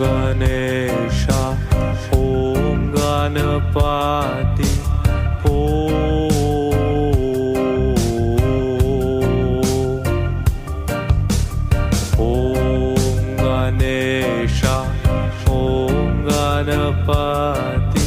Ganesh Om Ganpati Om Ganesh Om Ganpati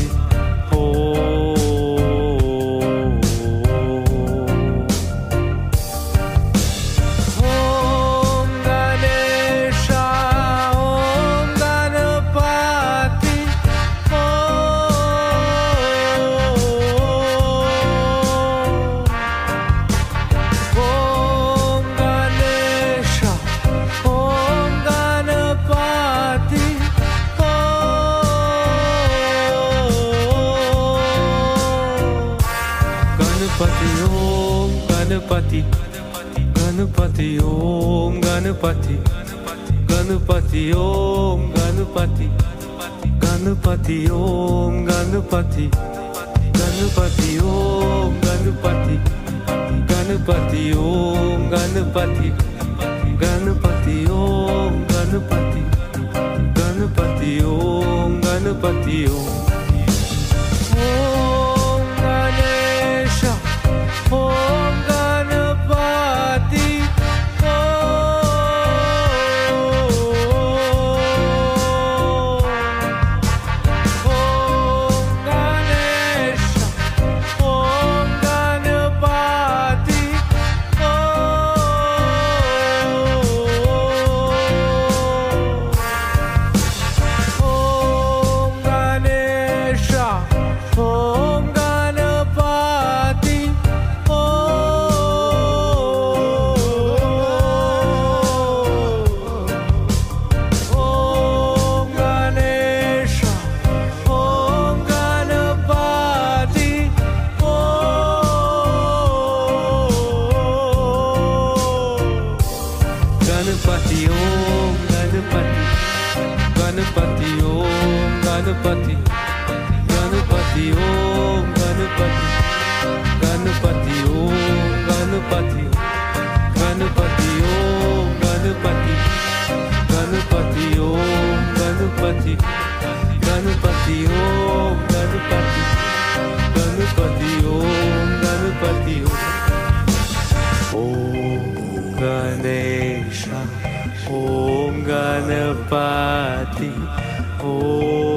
Ganpati Om Ganpati Ganpati Om Ganpati Ganpati Om Ganpati Ganpati Om Ganpati Ganpati Om Ganpati Ganpati Om Ganpati Ganpati Om Ganpati Ganpati Om Ganpati Om Ganpati Om Ganpati Ganpati Om Ganpati Ganpati Om Ganpati Ganpati Om Ganpati Ganpati Om Ganpati Ganpati Om Ganpati Ganpati Om Ganpati Ganpati Om Ganpati Om Om Ganpati Om